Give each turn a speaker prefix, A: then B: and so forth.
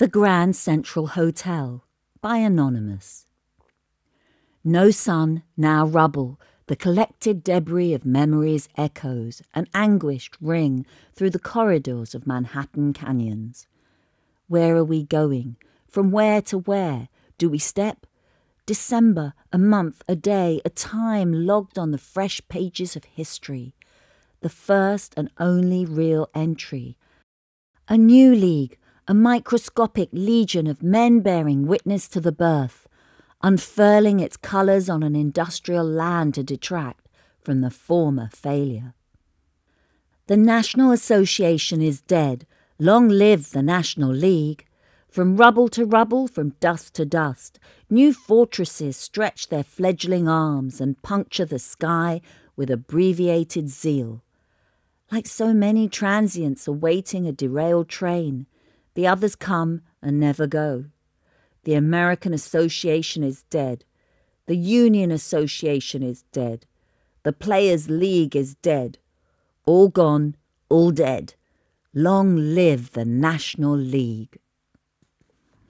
A: The Grand Central Hotel by Anonymous. No sun, now rubble, the collected debris of memories echoes, an anguished ring through the corridors of Manhattan canyons. Where are we going? From where to where? Do we step? December, a month, a day, a time logged on the fresh pages of history. The first and only real entry. A new league, a microscopic legion of men bearing witness to the birth, unfurling its colours on an industrial land to detract from the former failure. The National Association is dead. Long live the National League. From rubble to rubble, from dust to dust, new fortresses stretch their fledgling arms and puncture the sky with abbreviated zeal. Like so many transients awaiting a derailed train, the others come and never go. The American Association is dead. The Union Association is dead. The Players' League is dead. All gone, all dead. Long live the National League.